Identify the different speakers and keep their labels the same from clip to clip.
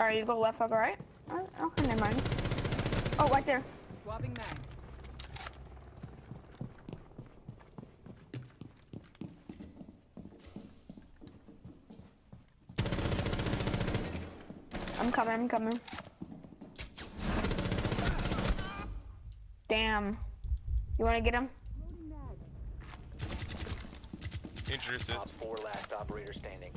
Speaker 1: Alright, you go left, I'll go right. Alright, okay, never mind. Oh, right there.
Speaker 2: Swapping mags.
Speaker 1: I'm coming, I'm coming. Damn. You wanna get him?
Speaker 3: Injury
Speaker 4: Op
Speaker 3: assist.
Speaker 4: 4 last operator standing.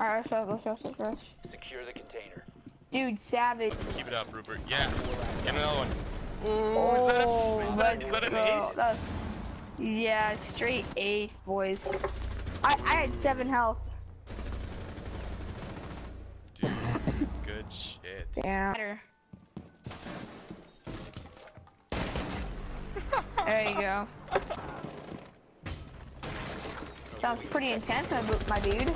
Speaker 1: Alright, let's go, let's go, let's go, let's.
Speaker 4: Secure the container.
Speaker 1: Dude, savage.
Speaker 3: Keep it up, Rupert. Yeah. Get another one. Ooh, is that, a, is that, is that an ace?
Speaker 1: That's- yeah, straight ace, boys. I, I had seven health.
Speaker 3: Dude, good shit.
Speaker 1: Damn. Better. there you go. Sounds pretty intense, my, my dude.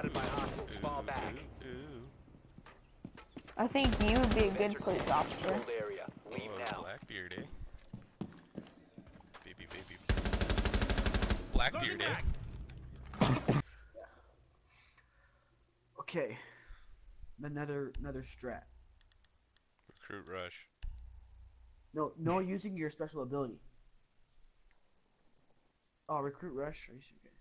Speaker 4: You have been spotted by hostiles. Fall back.
Speaker 3: Ooh, ooh.
Speaker 1: I think you would be a good police officer.
Speaker 4: area. Leave
Speaker 3: Oh,
Speaker 4: now.
Speaker 3: Blackbeard, eh? Baby, baby. Blackbeard, eh?
Speaker 5: Okay. Another another strat.
Speaker 3: Recruit rush.
Speaker 5: No, no using your special ability. Oh, recruit rush. Are you okay?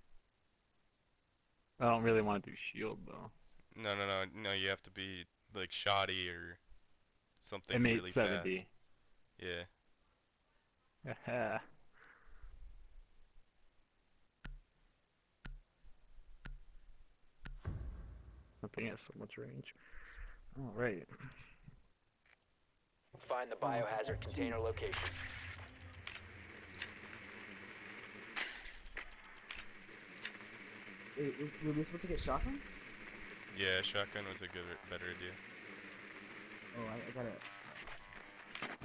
Speaker 6: I don't really want to do shield though.
Speaker 3: No, no, no, no. You have to be like shoddy or something
Speaker 6: M8
Speaker 3: really fast.
Speaker 6: 70.
Speaker 3: Yeah.
Speaker 6: Haha. Nothing has so much range. Alright.
Speaker 4: Find the biohazard oh, container location.
Speaker 5: Were we supposed to get shotguns?
Speaker 3: Yeah, shotgun was a good, better idea.
Speaker 5: Oh, I, I got it.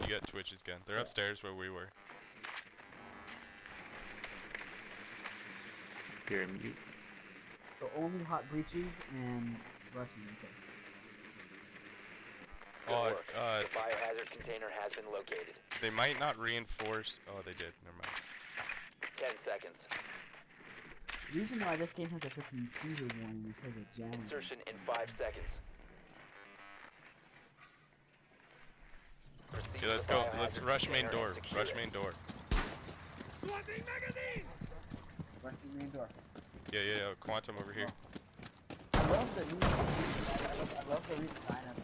Speaker 3: You got Twitch's gun. They're upstairs where we were.
Speaker 6: Here, mute.
Speaker 5: So only hot breaches and rushing. Okay.
Speaker 4: Good
Speaker 3: Oh,
Speaker 4: work.
Speaker 3: uh,
Speaker 4: the biohazard container has been located.
Speaker 3: they might not reinforce. Oh, they did. Never mind.
Speaker 4: 10 seconds.
Speaker 5: The reason why this game has a freaking seizure warning is because of jamming.
Speaker 4: Insertion in 5 seconds. Proceed
Speaker 3: Okay, let's go. Let's rush main door. Rush main door. Swatting magazine!
Speaker 5: Rushing main door.
Speaker 3: Yeah, yeah, yeah. Quantum over here.
Speaker 5: I love the new. I love, I love the redesign of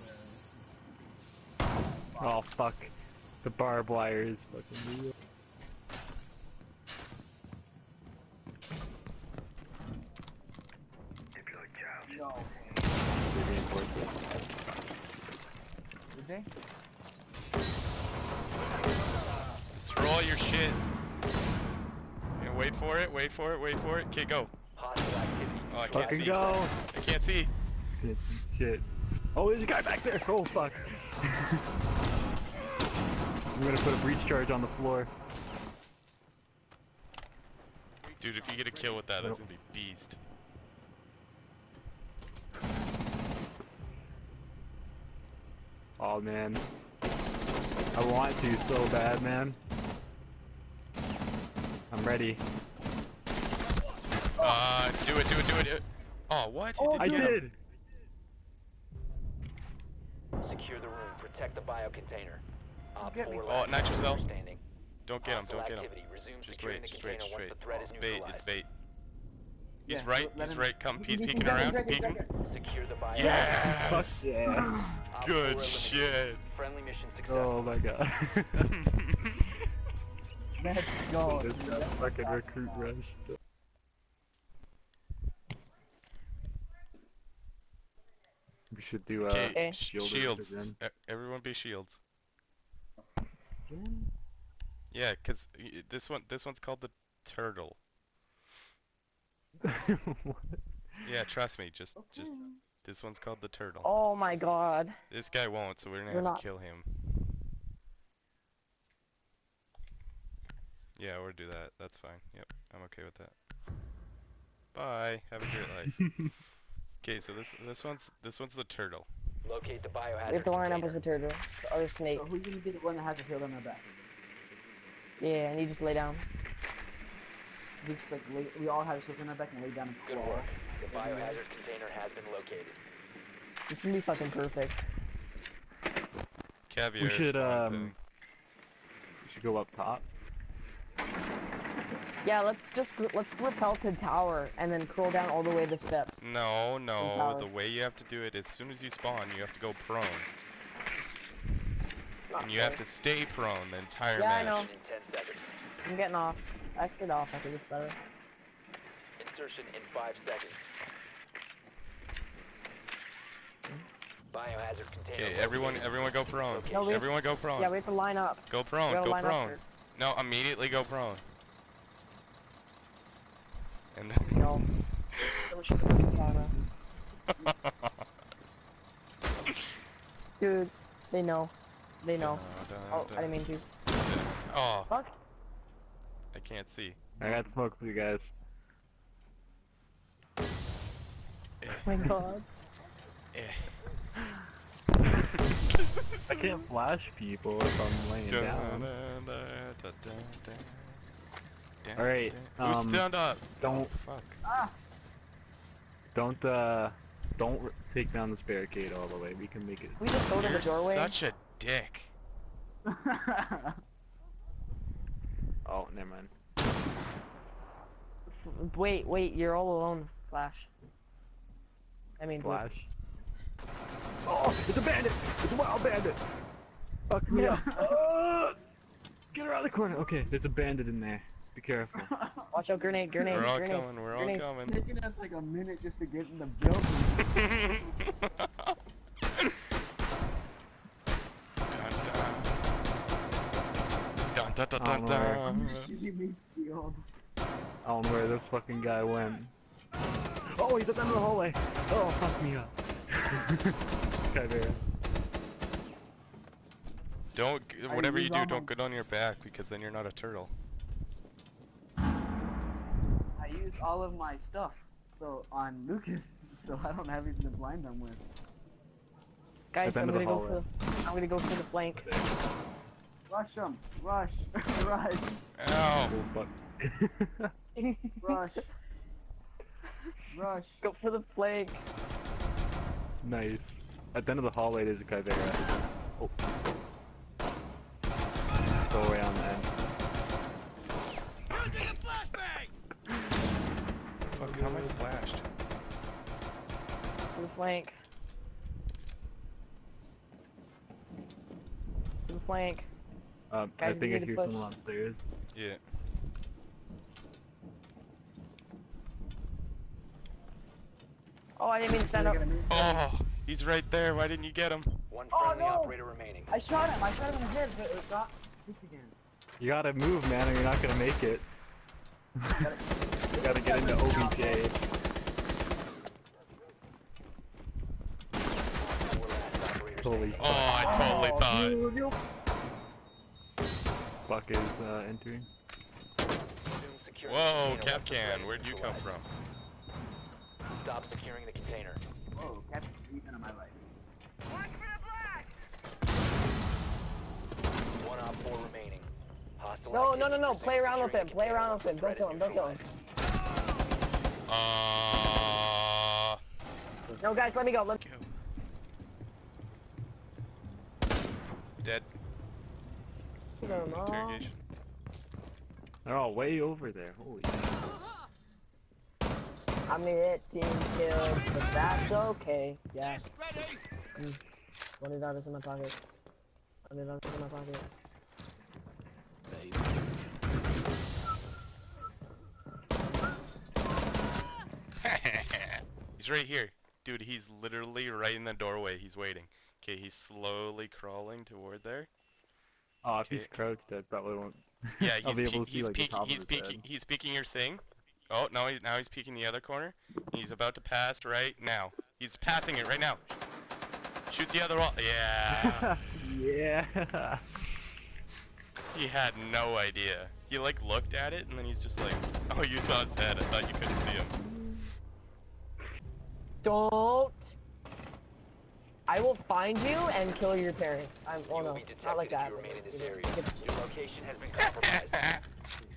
Speaker 5: the.
Speaker 6: Oh fuck. The barbed wire is fucking real.
Speaker 3: Shit. And wait for it. Wait for it. Wait for it. Okay, go. Oh, I can't
Speaker 6: Fucking
Speaker 3: see.
Speaker 6: go!
Speaker 3: I can't see.
Speaker 6: Shit, shit. Oh, there's a guy back there! Oh fuck. I'm gonna put a breach charge on the floor.
Speaker 3: Dude, if you get a kill with that, that's gonna be beast.
Speaker 6: Oh man. I want to so bad, man. I'm ready.
Speaker 3: Uh, do it, do it, do it. do it. Oh, what?
Speaker 5: Oh,
Speaker 6: I
Speaker 3: you get
Speaker 6: did!
Speaker 4: Secure the room. Protect the biocontainer. Op
Speaker 5: Get me.
Speaker 4: 4
Speaker 3: Oh,
Speaker 4: last
Speaker 3: nitro cell. Don't get him, don't get him.
Speaker 4: activity. Resume
Speaker 3: Just wait, just wait, just wait.
Speaker 4: the
Speaker 3: It's bait, it's bait. He's
Speaker 5: Yeah,
Speaker 3: right, he's
Speaker 5: him-
Speaker 3: right. Come, he's
Speaker 5: He's-
Speaker 3: peeking
Speaker 5: he's
Speaker 3: around,
Speaker 5: he's right, he's
Speaker 3: peeking.
Speaker 5: right.
Speaker 4: Secure the biohazard.
Speaker 3: Yes!
Speaker 6: Fuck yeah!
Speaker 3: Good shit.
Speaker 4: Friendly mission successful.
Speaker 6: Oh my god.
Speaker 5: Let's go.
Speaker 6: This got fucking recruit
Speaker 5: talking about.
Speaker 6: rushed. We should do uh,
Speaker 3: Okay,
Speaker 6: shield
Speaker 3: shields.
Speaker 6: again.
Speaker 3: E- Everyone be shields.
Speaker 5: Again?
Speaker 3: Yeah, cause this one, this one's called the turtle.
Speaker 6: What?
Speaker 3: Yeah, trust me. Just, just this one's called the turtle.
Speaker 1: Oh my god.
Speaker 3: This guy won't, so we're gonna
Speaker 1: You're
Speaker 3: have
Speaker 1: not-
Speaker 3: to kill him. Yeah, we'll do that. That's fine. Yep, I'm okay with that. Bye. Have a great life. Okay, so this this one's this one's the turtle.
Speaker 4: Locate the biohazard
Speaker 1: We have to line up
Speaker 4: container.
Speaker 1: as a turtle. Or a snake.
Speaker 5: So who's gonna be the one that has a shield on their back?
Speaker 1: Yeah, and you just lay down.
Speaker 5: We just like lay, we all have shields on our back and lay down and
Speaker 4: Good work. The biohazard container has been located.
Speaker 2: This is gonna be fucking perfect.
Speaker 3: Caviar.
Speaker 6: We
Speaker 3: should,
Speaker 6: um,
Speaker 3: thing.
Speaker 6: We should go up top.
Speaker 2: Yeah, let's just let's rappel to tower and then curl down all the way the steps.
Speaker 3: No, no. The way you have to do it, as soon as you spawn, you have to go prone,
Speaker 2: Not
Speaker 3: and you have to stay prone the entire
Speaker 2: Yeah, I
Speaker 3: match.
Speaker 2: know.
Speaker 4: In 10 seconds.
Speaker 2: I'm getting off. I get off. I think it's better.
Speaker 4: Insertion in 5 seconds. Biohazard container.
Speaker 3: Okay, everyone, everyone go prone.
Speaker 2: No, we-
Speaker 3: Everyone go prone.
Speaker 2: Yeah, we have to line up.
Speaker 3: Go prone. Go
Speaker 2: line up
Speaker 3: prone.
Speaker 2: First.
Speaker 3: No, immediately go prone. And then.
Speaker 2: No. So should fucking camera. Dude, they know. They know. Oh, I didn't mean to.
Speaker 3: Oh,
Speaker 2: Fuck.
Speaker 3: I can't see.
Speaker 6: I got smoke for you guys.
Speaker 2: Oh my god.
Speaker 3: Eh. Eh.
Speaker 6: I can't flash people if I'm laying down. Alright,
Speaker 3: Who
Speaker 6: um,
Speaker 3: stand up?
Speaker 6: Don't
Speaker 3: Fuck.
Speaker 6: don't uh don't take down this barricade all the way. We can make it.
Speaker 2: We just go to
Speaker 3: You're
Speaker 2: the doorway.
Speaker 3: such a dick.
Speaker 6: Oh, never mind.
Speaker 2: F- Wait, wait, you're all alone, Flash. I mean, Blue.
Speaker 6: Flash. Oh, it's a bandit! It's a wild bandit! Fuck me up! Ah! Get around the corner. Okay, there's a bandit in there. Be careful.
Speaker 2: Watch out, grenade, grenade,
Speaker 3: We're all
Speaker 2: grenade.
Speaker 3: coming. We're all
Speaker 2: grenade.
Speaker 3: coming.
Speaker 5: Taking us like a minute just to get in the building.
Speaker 3: Dun, dun, dun,
Speaker 6: Oh,
Speaker 3: dun,
Speaker 6: Lord.
Speaker 3: dun.
Speaker 5: Shitty me sealed.
Speaker 6: I don't know where this fucking guy went. Oh, he's at the end of the hallway. Oh, fuck me up. okay, there.
Speaker 3: Don't, g-
Speaker 5: I
Speaker 3: whatever you do, don't get on your back because then you're not a turtle.
Speaker 5: I use all of my stuff. So on Lucas, so I don't have even to blind them with.
Speaker 2: Guys, I'm
Speaker 6: the
Speaker 2: gonna go for the, I'm gonna go for the flank.
Speaker 5: Rush them, rush, rush,
Speaker 3: Ow!
Speaker 5: Rush, rush.
Speaker 2: go for the flank.
Speaker 6: nice. At the end of the hallway, there's a guy there. Oh. Go around the end.
Speaker 3: Fuck, how am I flashed?
Speaker 2: For the flank. For the flank.
Speaker 6: Um,
Speaker 2: Guys,
Speaker 6: I think I hear
Speaker 2: push.
Speaker 6: someone on stairs.
Speaker 3: Yeah.
Speaker 2: Oh, I didn't mean to stand up.
Speaker 3: Oh, he's right there. Why didn't you get him?
Speaker 4: One
Speaker 2: Oh,
Speaker 4: friendly
Speaker 2: no!
Speaker 4: operator remaining.
Speaker 5: I shot him. I shot him in the head, but it got hit again.
Speaker 6: You gotta move, man, or you're not gonna make it. you gotta get into OBJ.
Speaker 4: Four last operators
Speaker 6: Holy.
Speaker 3: Oh, I totally thought.
Speaker 5: Dude, you-
Speaker 6: fuck is uh, entering.
Speaker 4: Soon securing the
Speaker 3: Whoa,
Speaker 4: container once the Kapkan,
Speaker 3: where'd you come from?
Speaker 4: Stop securing the container.
Speaker 5: Whoa, Captain Ethan on my right.
Speaker 4: One op four remaining. Hostile
Speaker 2: No, no, no, no. Play around with him. Play around with him. Don't kill him. Don't kill him.
Speaker 3: Uh.
Speaker 2: No, guys, let me go. Let me...
Speaker 3: Go. Dead.
Speaker 2: No.
Speaker 3: Interrogation.
Speaker 6: They're all way over there. Holy.
Speaker 2: I'm gonna hit team killed, but that's okay. Yeah. Mm. Twenty dollars in my pocket. Twenty dollars in my pocket.
Speaker 3: he's right here. Dude, he's literally right in the doorway. He's waiting. Okay, he's slowly crawling toward there.
Speaker 6: Oh, if he's
Speaker 3: Okay.
Speaker 6: crouched, I probably won't.
Speaker 3: Yeah,
Speaker 6: I'll
Speaker 3: he's,
Speaker 6: be able to see
Speaker 3: he's
Speaker 6: like the
Speaker 3: peeking. He's peeking.
Speaker 6: head.
Speaker 3: He's peeking your thing. Oh no! He, now he's peeking the other corner. He's about to pass right now. He's passing it right now. Shoot the other wall. Yeah.
Speaker 6: yeah.
Speaker 3: he had no idea. He like looked at it and then he's just like, "Oh, you saw his head. I thought you couldn't see him."
Speaker 2: Don't. I will find you and kill your parents. I'm. Oh
Speaker 4: you
Speaker 2: no, not like that.
Speaker 4: you remain in this
Speaker 2: You know,
Speaker 4: Your location has been